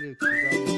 那个